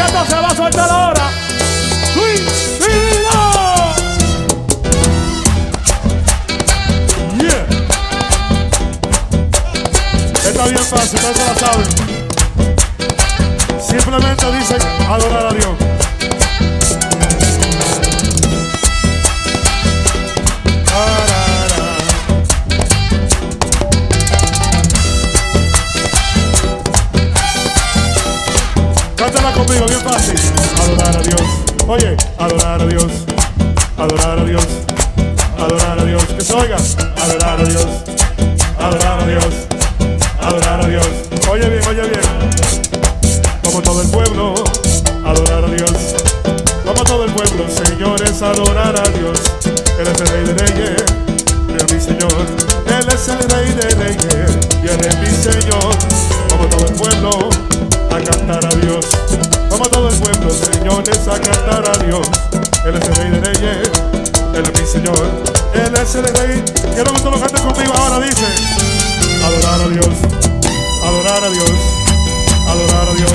pueblo se va a soltar ahora. ¡Uy! Yeah. Está bien fácil, ustedes se la saben. Simplemente dicen adorar a Dios. Bien fácil. Adorar a Dios. Oye, adorar a Dios. Adorar a Dios. Adorar a Dios. Que se oiga. Adorar a Dios. Adorar a Dios. Adorar a Dios. Oye bien, oye bien. Como todo el pueblo, adorar a Dios. Como todo el pueblo, señores, adorar a Dios. Él es el rey de reyes, es mi Señor. Él es el rey de reyes, y Él es mi Señor. Como todo el pueblo, pueblo, señores, a cantar a Dios. Él es el rey de reyes, Él es mi Señor. Él es el rey. Quiero que tú lo cantes conmigo ahora, dice. Adorar a Dios, adorar a Dios, adorar a Dios,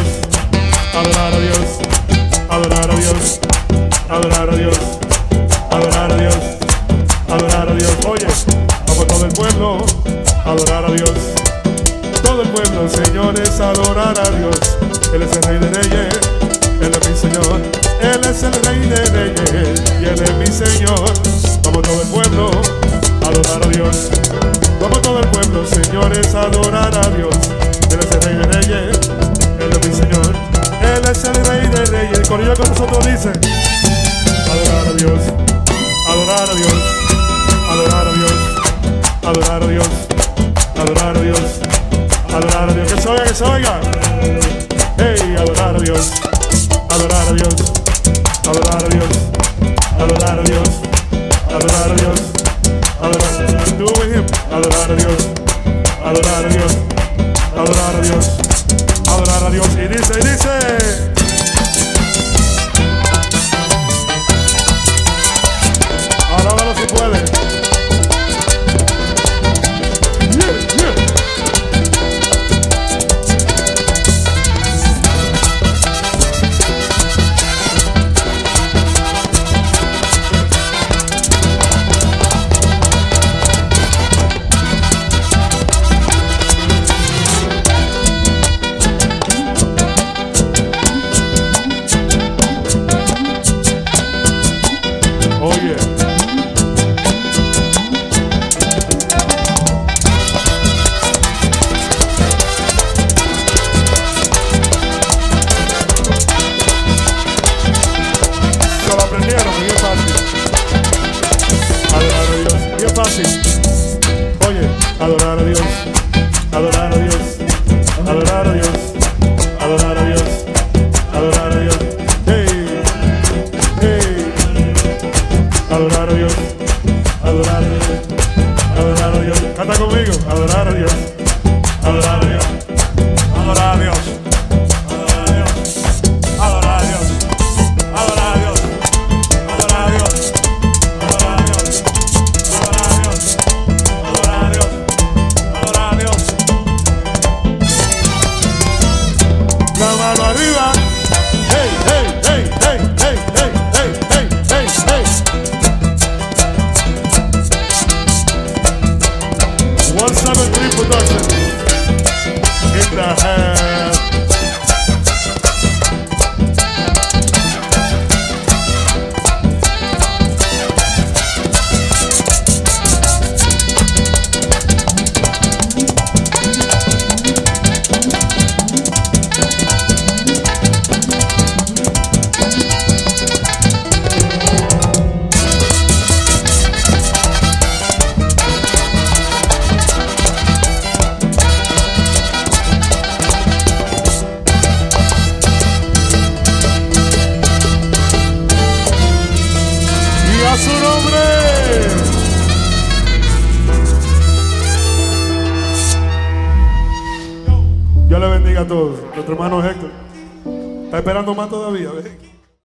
adorar a Dios, adorar a Dios, adorar a Dios, adorar a Dios, adorar a Dios. Oye, como todo el pueblo, adorar a Dios. Todo el pueblo, señores, adorar a Dios. Él es el rey de reyes, mi Señor. Él es el rey de reyes y Él es mi Señor. Como todo el pueblo, adorar a Dios. Como todo el pueblo, señores, adorar a Dios. Él es el rey de reyes, Él es mi Señor. Él es el rey de reyes. El corillo con nosotros dice, adorar a Dios, adorar a Dios, adorar a Dios, adorar a Dios, adorar a Dios, adorar a Dios. Que se oiga, que se oiga. Adorar a Dios, adorar. Adorar a Dios, adorar a Dios, adorar a Dios, adorar a Dios. Y dice, y dice. Adorar a Dios, adorar a Dios, adorar a Dios. Hey, hey. Adorar a Dios, adorar a Dios, adorar a Dios. Canta conmigo, adorar a Dios, Dios le bendiga a todos. Nuestro hermano Héctor. Está esperando más todavía. ¿ve?